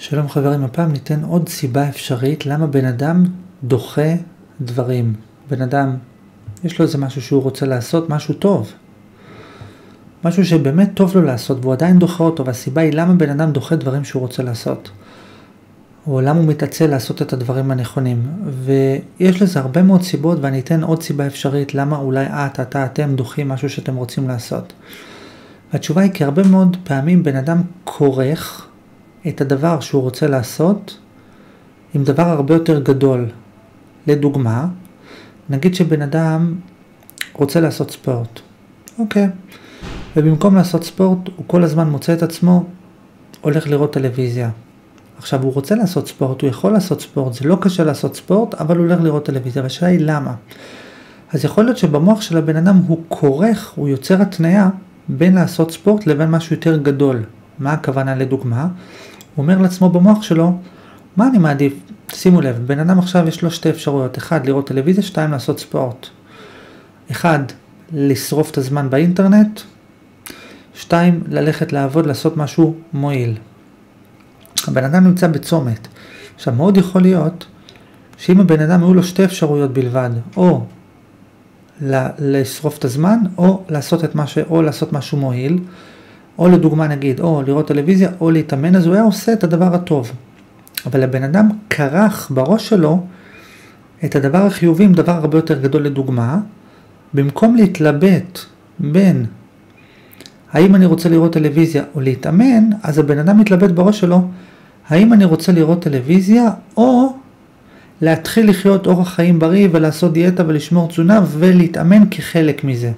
שלום חברים, הפעם ניתן עוד סיבה אפשרית למה בן אדם דוחה דברים. בן אדם, יש לו איזה משהו שהוא רוצה לעשות, משהו טוב. משהו שבאמת טוב לו לעשות והוא עדיין דוחה אותו, והסיבה היא למה בן אדם דוחה דברים שהוא רוצה לעשות. או למה הוא מתעצל לעשות את הדברים הנכונים. ויש לזה הרבה מאוד סיבות ואני אתן עוד סיבה אפשרית למה אולי את, אתה, אתם דוחים משהו שאתם רוצים לעשות. והתשובה היא כי הרבה מאוד פעמים בן אדם כורך את הדבר שהוא רוצה לעשות עם דבר הרבה יותר גדול. לדוגמה, נגיד שבן אדם רוצה לעשות ספורט, אוקיי, ובמקום לעשות ספורט הוא כל הזמן מוצא את עצמו הולך לראות טלוויזיה. עכשיו הוא רוצה לעשות ספורט, הוא יכול לעשות ספורט, זה לא קשה לעשות ספורט, אבל הוא הולך לראות טלוויזיה, והשאלה היא למה. אז יכול להיות שבמוח של הבן אדם הוא כורך, הוא יוצר התניה בין לעשות ספורט לבין משהו יותר גדול. מה הכוונה לדוגמה? הוא אומר לעצמו במוח שלו, מה אני מעדיף? שימו לב, בן אדם עכשיו יש לו שתי אפשרויות, אחד לראות טלוויזיה, שתיים לעשות ספורט. אחד, לשרוף את הזמן באינטרנט, שתיים, ללכת לעבוד, לעשות משהו מועיל. הבן אדם נמצא בצומת. עכשיו, מאוד יכול להיות שאם הבן אדם היו לו שתי אפשרויות בלבד, או לשרוף את הזמן, או לעשות, את משהו, או לעשות משהו מועיל, או לדוגמה נגיד, או לראות טלוויזיה, או להתאמן, אז הוא היה עושה את הדבר הטוב. אבל הבן אדם כרך בראש שלו את הדבר החיובי עם דבר הרבה יותר גדול לדוגמה, במקום להתלבט בין האם אני רוצה לראות טלוויזיה או להתאמן, אז הבן אדם מתלבט בראש שלו, האם אני רוצה לראות טלוויזיה או להתחיל לחיות אורח חיים בריא ולעשות דיאטה ולשמור תזונה ולהתאמן כחלק מזה.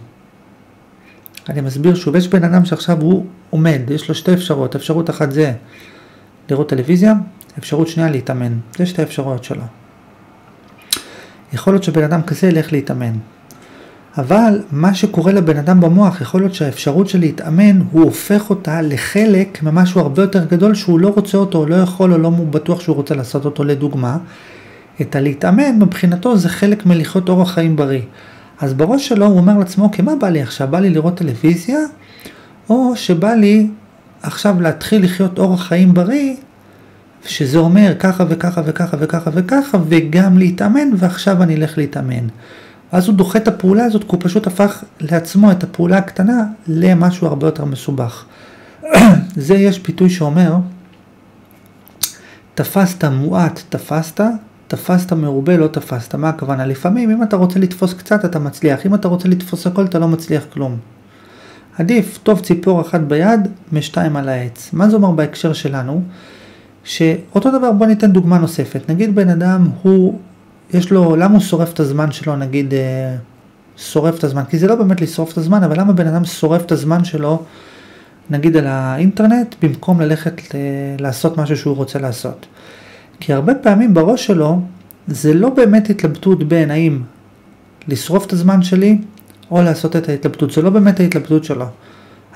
אני מסביר שוב, יש בן אדם שעכשיו הוא עומד, יש לו שתי אפשרויות, אפשרות אחת זה לראות טלוויזיה, אפשרות שנייה להתאמן, זה שתי אפשרויות שלו. יכול להיות שבן אדם כזה ילך להתאמן, אבל מה שקורה לבן אדם במוח, יכול להיות שהאפשרות של להתאמן, הוא הופך אותה לחלק ממשהו הרבה יותר גדול שהוא לא רוצה אותו, או לא יכול, או לא בטוח שהוא רוצה לעשות אותו לדוגמה. את הלהתאמן מבחינתו זה חלק מלחיות אורח חיים בריא. אז בראש שלו הוא אומר לעצמו, אוקיי, מה בא לי עכשיו? בא לי לראות טלוויזיה, או שבא לי עכשיו להתחיל לחיות אורח חיים בריא, שזה אומר ככה וככה וככה וככה וככה, וגם להתאמן, ועכשיו אני אלך להתאמן. אז הוא דוחה את הפעולה הזאת, כי הוא פשוט הפך לעצמו את הפעולה הקטנה למשהו הרבה יותר מסובך. זה יש פיתוי שאומר, תפסת מועט, תפסת, תפסת מרובה, לא תפסת. מה הכוונה? לפעמים אם אתה רוצה לתפוס קצת אתה מצליח, אם אתה רוצה לתפוס הכל אתה לא מצליח כלום. עדיף טוב ציפור אחת ביד משתיים על העץ. מה זה אומר בהקשר שלנו? שאותו דבר בוא ניתן דוגמה נוספת. נגיד בן אדם הוא, יש לו, למה הוא שורף את הזמן שלו נגיד אה, שורף את הזמן? כי זה לא באמת לשרוף את הזמן, אבל למה בן אדם שורף את הזמן שלו נגיד על האינטרנט במקום ללכת ל- לעשות משהו שהוא רוצה לעשות? כי הרבה פעמים בראש שלו זה לא באמת התלבטות בין האם לשרוף את הזמן שלי או לעשות את ההתלבטות, זה לא באמת ההתלבטות שלו.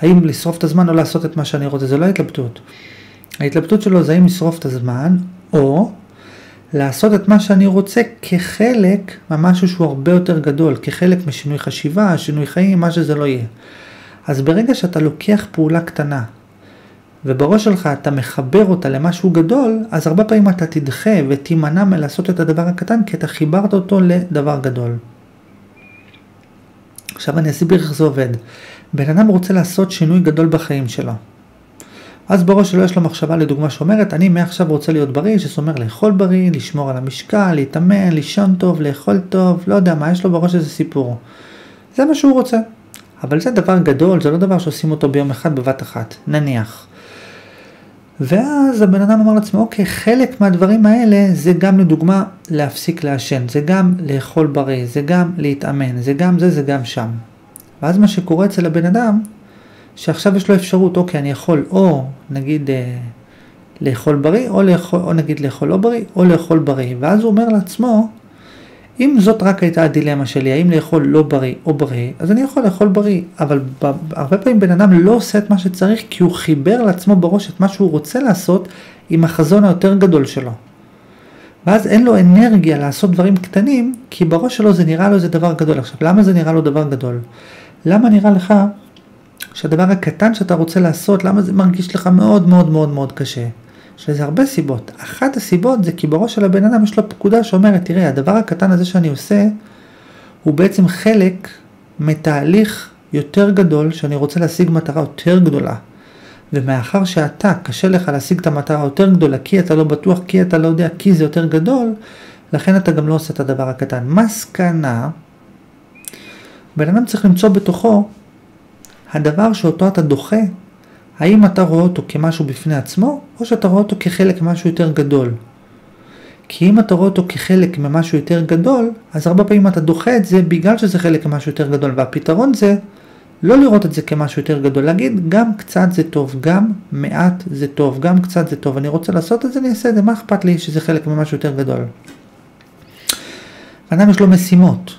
האם לשרוף את הזמן או לעשות את מה שאני רוצה, זה לא ההתלבטות. ההתלבטות שלו זה האם לשרוף את הזמן או לעשות את מה שאני רוצה כחלק ממשהו שהוא הרבה יותר גדול, כחלק משינוי חשיבה, שינוי חיים, מה שזה לא יהיה. אז ברגע שאתה לוקח פעולה קטנה ובראש שלך אתה מחבר אותה למשהו גדול, אז הרבה פעמים אתה תדחה ותימנע מלעשות את הדבר הקטן, כי אתה חיברת אותו לדבר גדול. עכשיו אני אסביר איך זה עובד. בן אדם רוצה לעשות שינוי גדול בחיים שלו. אז בראש שלו יש לו מחשבה לדוגמה שאומרת, אני מעכשיו רוצה להיות בריא, שזה אומר לאכול בריא, לשמור על המשקל, להתאמן, לישון טוב, לאכול טוב, לא יודע מה, יש לו בראש איזה סיפור. זה מה שהוא רוצה. אבל זה דבר גדול, זה לא דבר שעושים אותו ביום אחד בבת אחת, נניח. ואז הבן אדם אמר לעצמו, אוקיי, חלק מהדברים האלה זה גם לדוגמה להפסיק לעשן, זה גם לאכול בריא, זה גם להתאמן, זה גם זה, זה גם שם. ואז מה שקורה אצל הבן אדם, שעכשיו יש לו אפשרות, אוקיי, אני יכול או נגיד אה, לאכול בריא, או, לאכול, או נגיד לאכול לא בריא, או לאכול בריא. ואז הוא אומר לעצמו, אם זאת רק הייתה הדילמה שלי, האם לאכול לא בריא או בריא, אז אני יכול לאכול בריא, אבל הרבה פעמים בן אדם לא עושה את מה שצריך כי הוא חיבר לעצמו בראש את מה שהוא רוצה לעשות עם החזון היותר גדול שלו. ואז אין לו אנרגיה לעשות דברים קטנים, כי בראש שלו זה נראה לו איזה דבר גדול. עכשיו, למה זה נראה לו דבר גדול? למה נראה לך שהדבר הקטן שאתה רוצה לעשות, למה זה מרגיש לך מאוד מאוד מאוד מאוד קשה? יש לזה הרבה סיבות. אחת הסיבות זה כי בראש של הבן אדם יש לו פקודה שאומרת, תראה, הדבר הקטן הזה שאני עושה, הוא בעצם חלק מתהליך יותר גדול, שאני רוצה להשיג מטרה יותר גדולה. ומאחר שאתה, קשה לך להשיג את המטרה היותר גדולה, כי אתה לא בטוח, כי אתה לא יודע, כי זה יותר גדול, לכן אתה גם לא עושה את הדבר הקטן. מסקנה, בן אדם צריך למצוא בתוכו הדבר שאותו אתה דוחה, האם אתה רואה אותו כמשהו בפני עצמו, או שאתה רואה אותו כחלק ממשהו יותר גדול. כי אם אתה רואה אותו כחלק ממשהו יותר גדול, אז הרבה פעמים אתה דוחה את זה בגלל שזה חלק ממשהו יותר גדול, והפתרון זה לא לראות את זה כמשהו יותר גדול, להגיד גם קצת זה טוב, גם מעט זה טוב, גם קצת זה טוב, אני רוצה לעשות את זה, אני אעשה את זה, מה אכפת לי שזה חלק ממשהו יותר גדול. אדם יש לו משימות,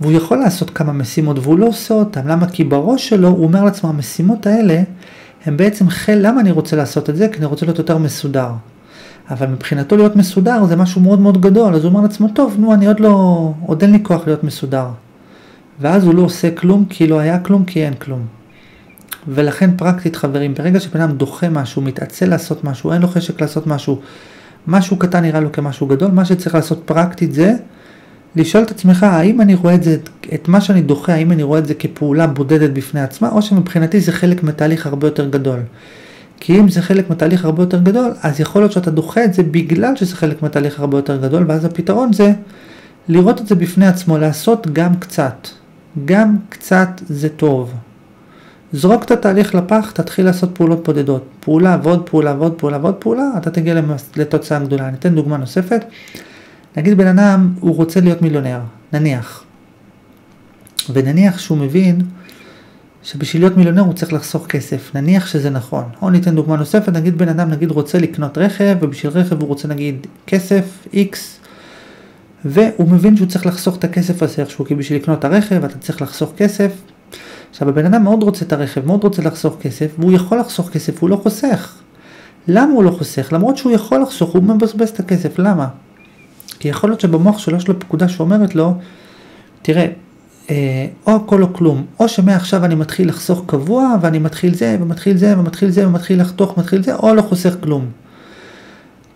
והוא יכול לעשות כמה משימות והוא לא עושה אותן, למה? כי בראש שלו הוא אומר לעצמו, המשימות האלה הם בעצם חל, למה אני רוצה לעשות את זה? כי אני רוצה להיות יותר מסודר. אבל מבחינתו להיות מסודר זה משהו מאוד מאוד גדול, אז הוא אומר לעצמו, טוב, נו, אני עוד לא, עוד אין לי כוח להיות מסודר. ואז הוא לא עושה כלום כי לא היה כלום כי אין כלום. ולכן פרקטית חברים, ברגע שבן אדם דוחה משהו, מתעצל לעשות משהו, אין לו חשק לעשות משהו, משהו קטן נראה לו כמשהו גדול, מה שצריך לעשות פרקטית זה לשאול את עצמך האם אני רואה את זה, את מה שאני דוחה, האם אני רואה את זה כפעולה בודדת בפני עצמה, או שמבחינתי זה חלק מתהליך הרבה יותר גדול. כי אם זה חלק מתהליך הרבה יותר גדול, אז יכול להיות שאתה דוחה את זה בגלל שזה חלק מתהליך הרבה יותר גדול, ואז הפתרון זה לראות את זה בפני עצמו, לעשות גם קצת. גם קצת זה טוב. זרוק את התהליך לפח, תתחיל לעשות פעולות בודדות. פעולה ועוד פעולה ועוד פעולה ועוד פעולה, אתה תגיע לתוצאה גדולה. אני אתן דוגמה נוספת. נגיד בן אדם, הוא רוצה להיות מיליונר, נניח. ונניח שהוא מבין שבשביל להיות מיליונר הוא צריך לחסוך כסף, נניח שזה נכון. או ניתן דוגמה נוספת, נגיד בן אדם נגיד רוצה לקנות רכב, ובשביל רכב הוא רוצה נגיד כסף, X, והוא מבין שהוא צריך לחסוך את הכסף הזה איכשהו, כי בשביל לקנות את הרכב אתה צריך לחסוך כסף. עכשיו הבן אדם מאוד רוצה את הרכב, מאוד רוצה לחסוך כסף, והוא יכול לחסוך כסף, הוא לא חוסך. למה הוא לא חוסך? למרות שהוא יכול לחסוך, הוא מבזבז את הכסף, למה? כי יכול להיות שבמוח שלו יש לו פקודה שאומרת לו, תראה, אה, או הכל או כלום, או שמעכשיו אני מתחיל לחסוך קבוע, ואני מתחיל זה, ומתחיל זה, ומתחיל זה, ומתחיל לחתוך, מתחיל זה, או לא חוסך כלום.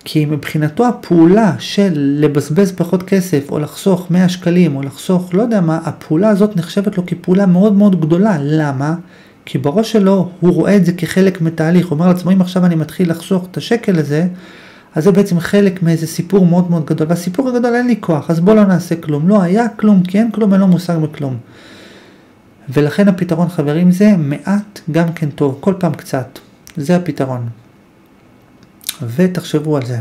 כי מבחינתו הפעולה של לבזבז פחות כסף, או לחסוך 100 שקלים, או לחסוך לא יודע מה, הפעולה הזאת נחשבת לו כפעולה מאוד מאוד גדולה. למה? כי בראש שלו הוא רואה את זה כחלק מתהליך, הוא אומר לעצמו אם עכשיו אני מתחיל לחסוך את השקל הזה, אז זה בעצם חלק מאיזה סיפור מאוד מאוד גדול, והסיפור הגדול אין לי כוח, אז בוא לא נעשה כלום. לא היה כלום, כי אין כלום, אין לו מושג בכלום. ולכן הפתרון חברים זה מעט גם כן טוב, כל פעם קצת. זה הפתרון. ותחשבו על זה.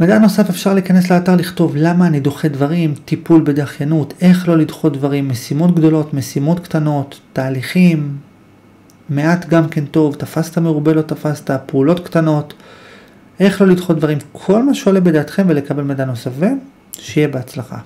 מידע נוסף אפשר להיכנס לאתר לכתוב למה אני דוחה דברים, טיפול בדחיינות, איך לא לדחות דברים, משימות גדולות, משימות קטנות, תהליכים, מעט גם כן טוב, תפסת מרובה לא תפסת, פעולות קטנות, איך לא לדחות דברים, כל מה שעולה בדעתכם ולקבל מידע נוסף ושיהיה בהצלחה.